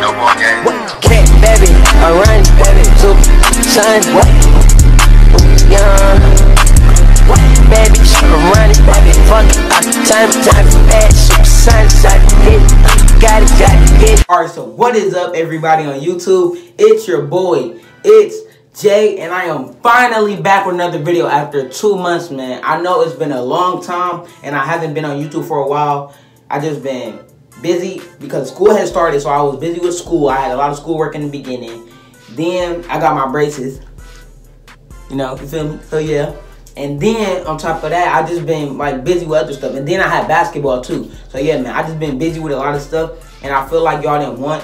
ain't no more game. Cat baby, I run, baby, so son, what? Young, what? Baby, I'm running, baby, fuck it, uh, time, time for bad, super son, side, hit, got it, got it, hit. Alright, so what is up, everybody on YouTube? It's your boy, it's Jay, and I am finally back with another video after two months, man. I know it's been a long time, and I haven't been on YouTube for a while. I just been busy because school had started, so I was busy with school. I had a lot of schoolwork in the beginning. Then I got my braces. You know, you feel me? So yeah. And then on top of that, I just been like busy with other stuff. And then I had basketball too. So yeah, man, I just been busy with a lot of stuff. And I feel like y'all didn't want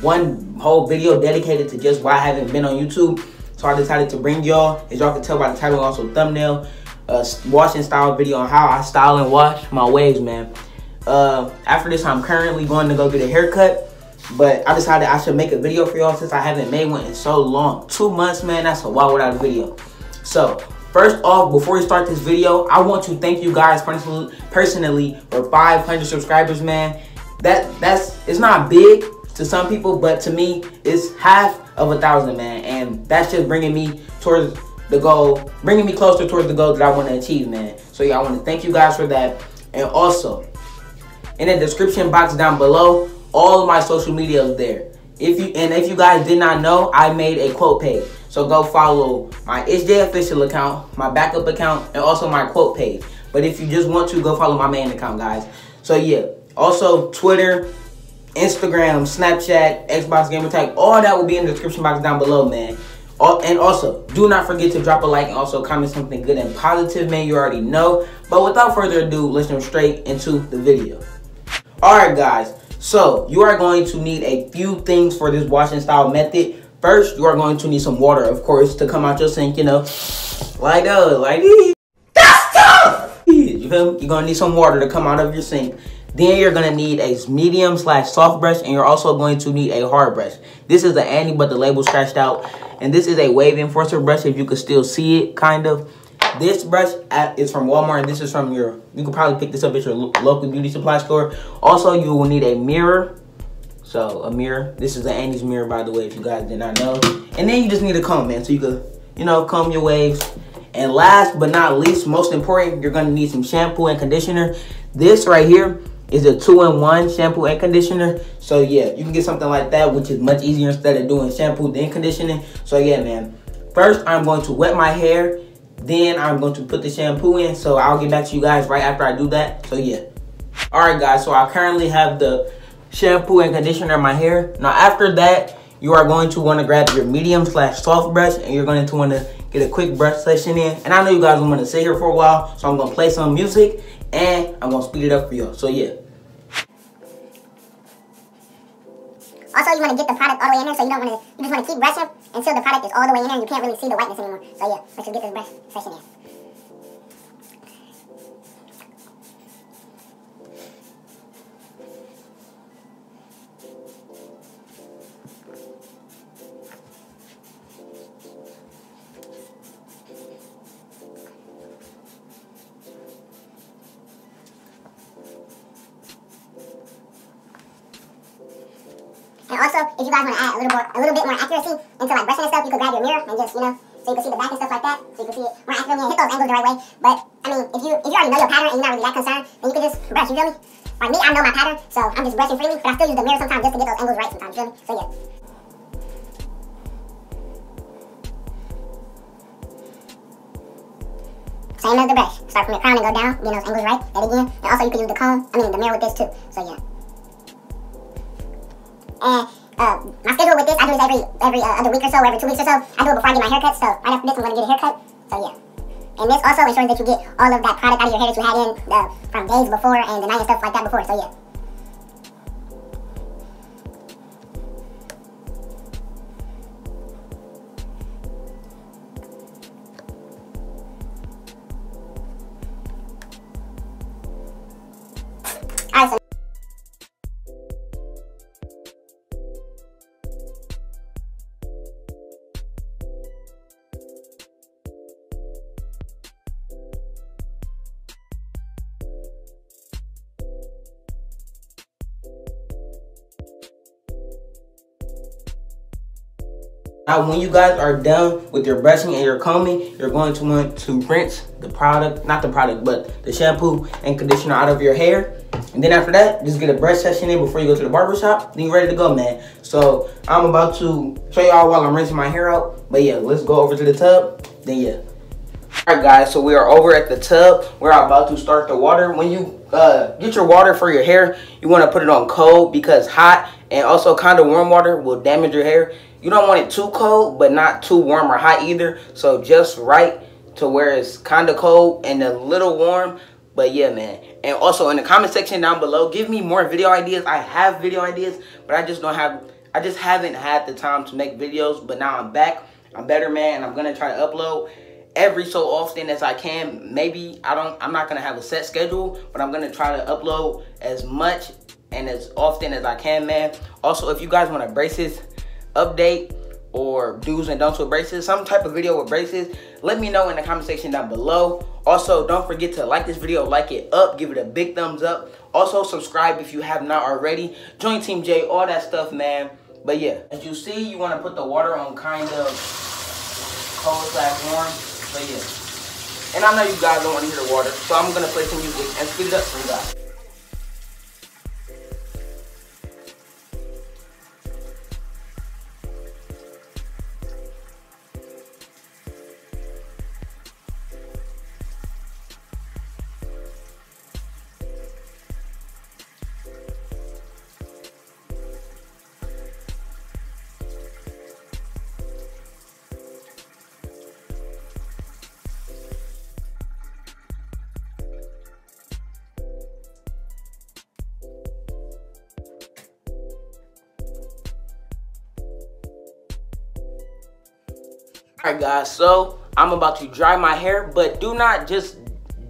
one whole video dedicated to just why I haven't been on YouTube. So I decided to bring y'all, as y'all can tell by the title, also thumbnail, uh, washing style video on how I style and wash my waves, man. Uh, after this, I'm currently going to go get a haircut. But I decided I should make a video for y'all since I haven't made one in so long. Two months, man, that's a while without a video. So, first off, before we start this video, I want to thank you guys personally, for 500 subscribers, man. That That's, it's not big to some people, but to me, it's half of a thousand, man. And that's just bringing me towards the goal, bringing me closer towards the goal that I want to achieve, man. So yeah, I want to thank you guys for that. And also, in the description box down below, all my social media is there. If you and if you guys did not know, I made a quote page. So go follow my HJ official account, my backup account, and also my quote page. But if you just want to, go follow my main account, guys. So yeah. Also Twitter, Instagram, Snapchat, Xbox Gamer Tag, all that will be in the description box down below, man. And also, do not forget to drop a like and also comment something good and positive, man. You already know. But without further ado, let's jump straight into the video. Alright, guys. So, you are going to need a few things for this washing style method. First, you are going to need some water, of course, to come out your sink, you know. Like, uh, like this. That's tough! You feel me? You're to need some water to come out of your sink. Then you're to need a medium slash soft brush, and you're also going to need a hard brush. This is the Annie, but the label scratched out. And this is a wave enforcer brush, if you could still see it, kind of. This brush is from Walmart, and this is from your, you could probably pick this up at your local beauty supply store. Also, you will need a mirror. So, a mirror. This is the Annie's mirror, by the way, if you guys did not know. And then you just need a comb, man, so you could, you know, comb your waves. And last but not least, most important, you're going to need some shampoo and conditioner. This right here is a two-in-one shampoo and conditioner. So yeah, you can get something like that, which is much easier instead of doing shampoo then conditioning. So yeah, man. First, I'm going to wet my hair. Then I'm going to put the shampoo in. So I'll get back to you guys right after I do that. So yeah. Alright guys, so I currently have the shampoo and conditioner in my hair. Now after that, you are going to want to grab your medium slash soft brush and you're going to want to get a quick brush session in. And I know you guys want to sit here for a while, so I'm going to play some music and I'm gonna speed it up for y'all. So yeah. You want to get the product all the way in there, so you don't want to, you just want to keep brushing until the product is all the way in there and you can't really see the whiteness anymore. So yeah, let's just get this brush session in. Also, if you guys want to add a little more, a little bit more accuracy into like brushing and stuff, you could grab your mirror and just, you know, so you can see the back and stuff like that. So you can see it more accurately and hit those angles the right way. But I mean, if you if you already know your pattern and you're not really that concerned, then you can just brush. You feel me? Like me, I know my pattern, so I'm just brushing freely. But I still use the mirror sometimes just to get those angles right. Sometimes, you feel me? So yeah. Same as the brush. Start from the crown and go down, getting those angles right. That again. And also you can use the comb, I mean the mirror with this too. So yeah. And uh, my schedule with this, I do this every every uh, other week or so, every two weeks or so. I do it before I get my haircut. So right after this, I'm to get a haircut. So yeah. And this also ensures that you get all of that product out of your hair that you had in the, from days before and the night and stuff like that before. So yeah. Now, when you guys are done with your brushing and your combing, you're going to want to rinse the product, not the product, but the shampoo and conditioner out of your hair. And then after that, just get a brush session in before you go to the barber shop. Then you're ready to go, man. So I'm about to show y'all while I'm rinsing my hair out. But yeah, let's go over to the tub. Then yeah. Alright guys, so we are over at the tub. We're about to start the water. When you uh, get your water for your hair, you want to put it on cold because hot and also kind of warm water will damage your hair. You don't want it too cold, but not too warm or hot either. So just right to where it's kind of cold and a little warm. But yeah, man. And also in the comment section down below, give me more video ideas. I have video ideas, but I just don't have, I just haven't had the time to make videos. But now I'm back. I'm better, man. And I'm going to try to upload every so often as I can. Maybe I don't, I'm not gonna have a set schedule, but I'm gonna try to upload as much and as often as I can, man. Also, if you guys want a braces update or do's and don'ts with braces, some type of video with braces, let me know in the comment section down below. Also, don't forget to like this video, like it up, give it a big thumbs up. Also, subscribe if you have not already. Join Team J, all that stuff, man. But yeah, as you see, you want to put the water on kind of cold slash warm. But yeah. And I know you guys don't want to hear the water, so I'm going to play some music and speed it up for you guys. Alright guys, so I'm about to dry my hair, but do not just,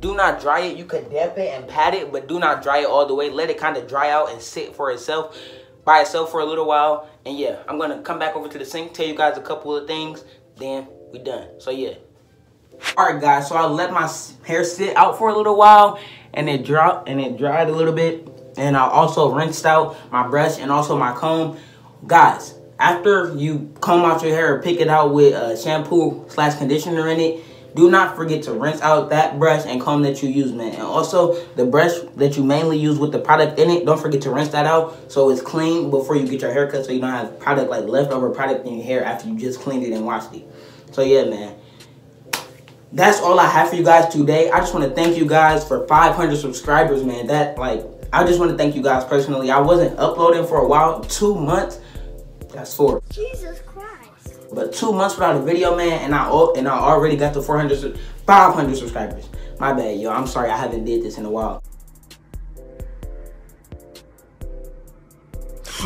do not dry it. You could damp it and pat it, but do not dry it all the way. Let it kind of dry out and sit for itself, by itself for a little while. And yeah, I'm to come back over to the sink, tell you guys a couple of things, then we done. So yeah. Alright guys, so I let my hair sit out for a little while, and it dropped, and it dried a little bit. And I also rinsed out my brush and also my comb. Guys, after you comb out your hair or pick it out with a shampoo slash conditioner in it, do not forget to rinse out that brush and comb that you use, man. And also, the brush that you mainly use with the product in it, don't forget to rinse that out so it's clean before you get your haircut so you don't have product like leftover product in your hair after you just cleaned it and washed it. So yeah, man. That's all I have for you guys today. I just want to thank you guys for 500 subscribers, man. That, like, I just want to thank you guys personally. I wasn't uploading for a while, two months. That's four. Jesus Christ. But two months without a video, man, and I and I already got to 400, 500 subscribers. My bad, yo. I'm sorry I haven't did this in a while.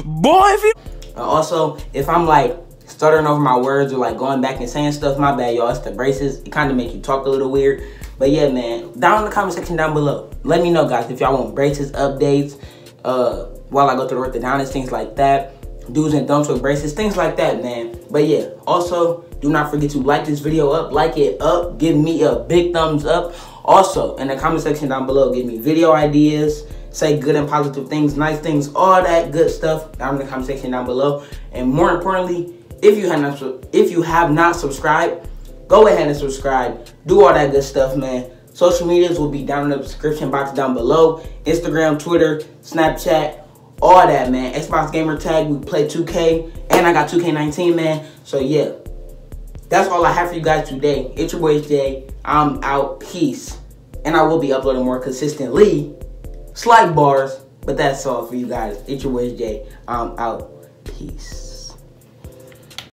Boy, if you... also, if I'm like stuttering over my words or like going back and saying stuff, my bad, y'all. It's the braces. It kind of make you talk a little weird. But yeah, man, down in the comment section down below, let me know, guys, if y'all want braces updates, uh, while I go through the orthodontist, things like that do's and don'ts with braces, things like that, man. But yeah, also, do not forget to like this video up, like it up, give me a big thumbs up. Also, in the comment section down below, give me video ideas, say good and positive things, nice things, all that good stuff down in the comment section down below. And more importantly, if you have not, if you have not subscribed, go ahead and subscribe. Do all that good stuff, man. Social medias will be down in the description box down below. Instagram, Twitter, Snapchat, all that, man. Xbox gamer tag, we play 2K, and I got 2K19, man. So yeah, that's all I have for you guys today. It's your boy Jay. I'm out. Peace. And I will be uploading more consistently. Slight bars, but that's all for you guys. It's your boy Jay. I'm out. Peace.